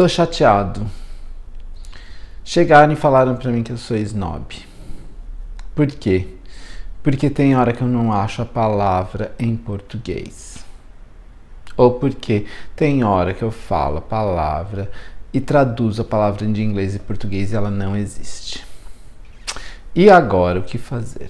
Tô chateado. Chegaram e falaram pra mim que eu sou snob. Por quê? Porque tem hora que eu não acho a palavra em português. Ou porque tem hora que eu falo a palavra e traduzo a palavra de inglês e português e ela não existe. E agora o que fazer?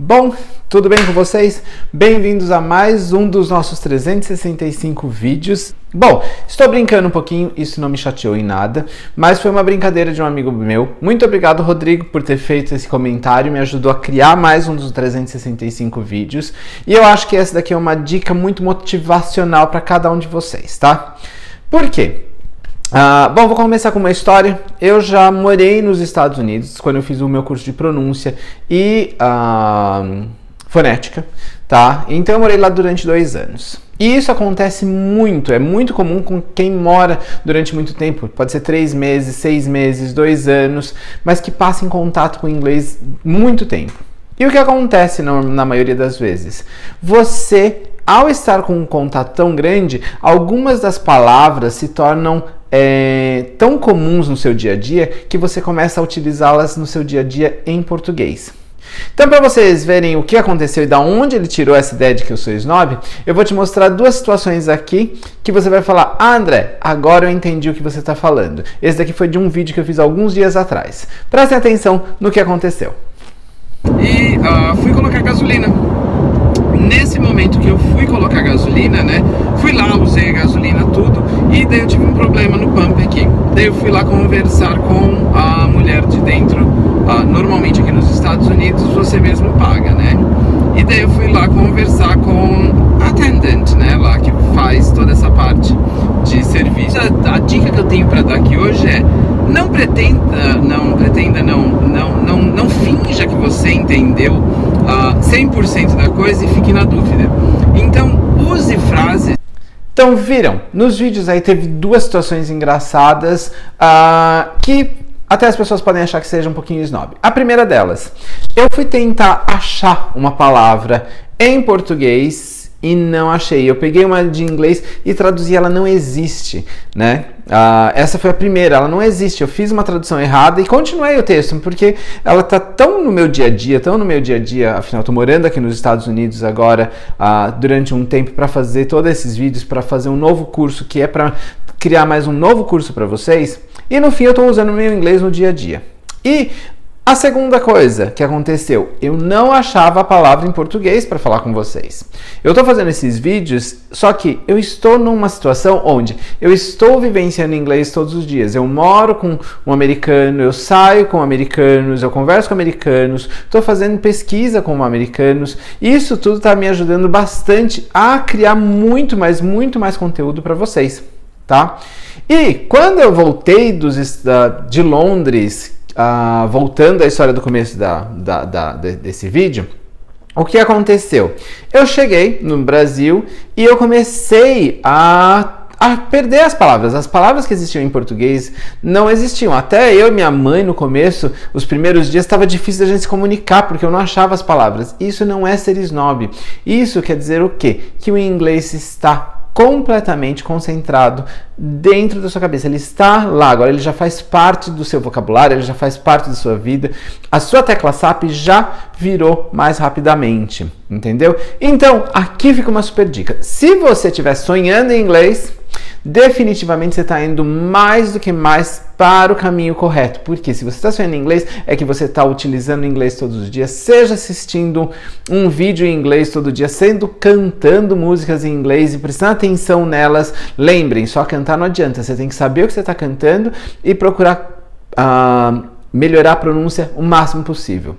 Bom, tudo bem com vocês? Bem-vindos a mais um dos nossos 365 vídeos. Bom, estou brincando um pouquinho, isso não me chateou em nada, mas foi uma brincadeira de um amigo meu. Muito obrigado, Rodrigo, por ter feito esse comentário, me ajudou a criar mais um dos 365 vídeos. E eu acho que essa daqui é uma dica muito motivacional para cada um de vocês, tá? Por quê? Uh, bom, vou começar com uma história. Eu já morei nos Estados Unidos quando eu fiz o meu curso de pronúncia e uh, fonética, tá? Então eu morei lá durante dois anos. E isso acontece muito, é muito comum com quem mora durante muito tempo, pode ser três meses, seis meses, dois anos, mas que passa em contato com o inglês muito tempo. E o que acontece na, na maioria das vezes? Você ao estar com um contato tão grande, algumas das palavras se tornam é, tão comuns no seu dia a dia que você começa a utilizá-las no seu dia a dia em português. Então, para vocês verem o que aconteceu e da onde ele tirou essa ideia de que eu sou snob, eu vou te mostrar duas situações aqui que você vai falar: ah, André, agora eu entendi o que você está falando. Esse daqui foi de um vídeo que eu fiz alguns dias atrás. Prestem atenção no que aconteceu. E uh, fui colocar gasolina. Nesse momento que eu fui colocar gasolina, né? Fui lá, usei a gasolina, daí eu tive um problema no pump aqui. Daí eu fui lá conversar com a mulher de dentro. Uh, normalmente aqui nos Estados Unidos você mesmo paga, né? E daí eu fui lá conversar com a attendant, né? Lá que faz toda essa parte de serviço. A, a dica que eu tenho para dar aqui hoje é não pretenda, não pretenda, não, não, não, não finja que você entendeu uh, ah, 100% da coisa e fique na dúvida. Então, use frases então viram, nos vídeos aí teve duas situações engraçadas uh, que até as pessoas podem achar que seja um pouquinho snob. A primeira delas, eu fui tentar achar uma palavra em português e não achei. Eu peguei uma de inglês e traduzi, ela não existe, né? Uh, essa foi a primeira, ela não existe. Eu fiz uma tradução errada e continuei o texto, porque ela tá tão no meu dia a dia, tão no meu dia a dia. Afinal, tô morando aqui nos Estados Unidos agora uh, durante um tempo para fazer todos esses vídeos, para fazer um novo curso que é para criar mais um novo curso para vocês. E no fim, eu estou usando o meu inglês no dia a dia. E a segunda coisa que aconteceu, eu não achava a palavra em português para falar com vocês. Eu estou fazendo esses vídeos, só que eu estou numa situação onde eu estou vivenciando inglês todos os dias. Eu moro com um americano, eu saio com americanos, eu converso com americanos, estou fazendo pesquisa com americanos. Isso tudo está me ajudando bastante a criar muito mais, muito mais conteúdo para vocês, tá? E quando eu voltei dos, de Londres, uh, voltando à história do começo da, da, da, desse vídeo, o que aconteceu? Eu cheguei no Brasil e eu comecei a a perder as palavras. As palavras que existiam em português não existiam. Até eu e minha mãe, no começo, os primeiros dias, estava difícil da gente se comunicar, porque eu não achava as palavras. Isso não é ser snob. Isso quer dizer o quê? Que o inglês está completamente concentrado dentro da sua cabeça. Ele está lá, agora ele já faz parte do seu vocabulário, ele já faz parte da sua vida. A sua tecla SAP já virou mais rapidamente, entendeu? Então, aqui fica uma super dica. Se você estiver sonhando em inglês, definitivamente você está indo mais do que mais para o caminho correto. Porque se você está em inglês, é que você está utilizando inglês todos os dias, seja assistindo um vídeo em inglês todo dia, sendo cantando músicas em inglês e prestando atenção nelas. Lembrem, só cantar não adianta, você tem que saber o que você está cantando e procurar uh, melhorar a pronúncia o máximo possível.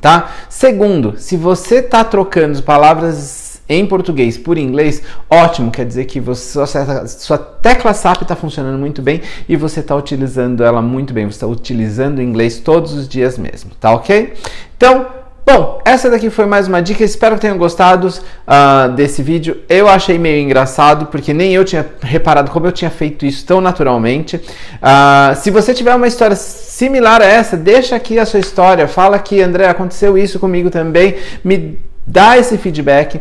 Tá? Segundo, se você está trocando palavras em português por inglês, ótimo, quer dizer que você, sua, tecla SAP está funcionando muito bem e você está utilizando ela muito bem, você está utilizando o inglês todos os dias mesmo, tá ok? Então, Bom, essa daqui foi mais uma dica. Espero que tenham gostado uh, desse vídeo. Eu achei meio engraçado, porque nem eu tinha reparado como eu tinha feito isso tão naturalmente. Uh, se você tiver uma história similar a essa, deixa aqui a sua história. Fala que, André, aconteceu isso comigo também. Me dá esse feedback.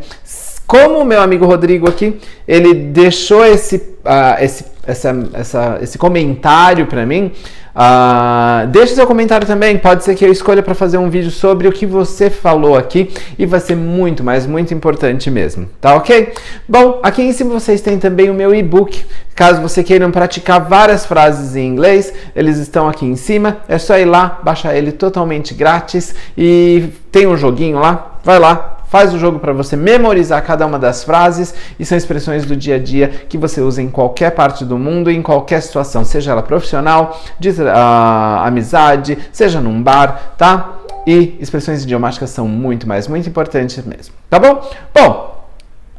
Como o meu amigo Rodrigo aqui, ele deixou esse, uh, esse essa, essa, esse comentário para mim, uh, deixe seu comentário também. Pode ser que eu escolha para fazer um vídeo sobre o que você falou aqui e vai ser muito, mas muito importante mesmo, tá ok? Bom, aqui em cima vocês têm também o meu e-book. Caso você queiram praticar várias frases em inglês, eles estão aqui em cima. É só ir lá, baixar ele totalmente grátis e tem um joguinho lá. Vai lá, faz o jogo para você memorizar cada uma das frases e são expressões do dia a dia que você usa em qualquer parte do mundo, em qualquer situação, seja ela profissional, de uh, amizade, seja num bar, tá? E expressões idiomáticas são muito mais, muito importantes mesmo, tá bom? Bom,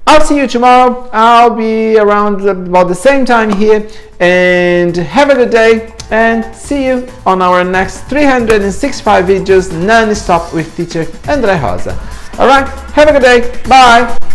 I'll see you tomorrow. I'll be around about the same time here. And have a good day. And see you on our next 365 videos non-stop with teacher André Rosa. Alright, have a good day. Bye.